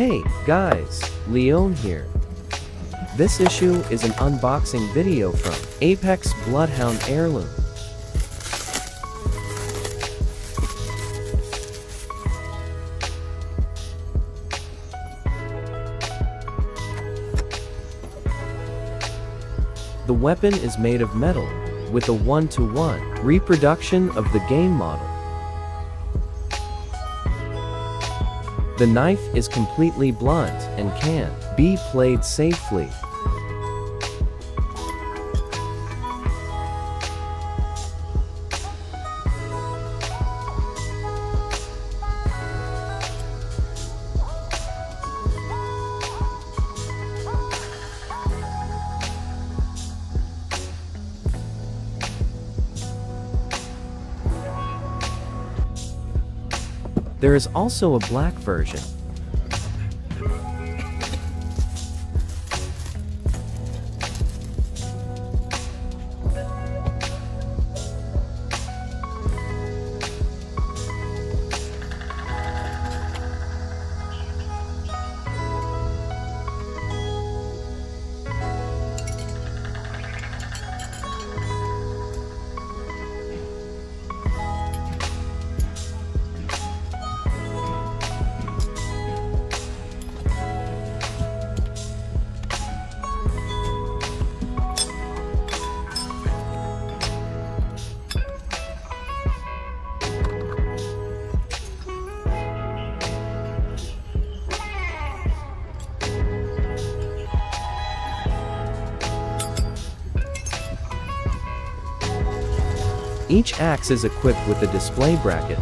Hey, guys, Leon here. This issue is an unboxing video from Apex Bloodhound Heirloom. The weapon is made of metal, with a one-to-one reproduction of the game model. The knife is completely blunt and can be played safely. There is also a black version. Each axe is equipped with a display bracket,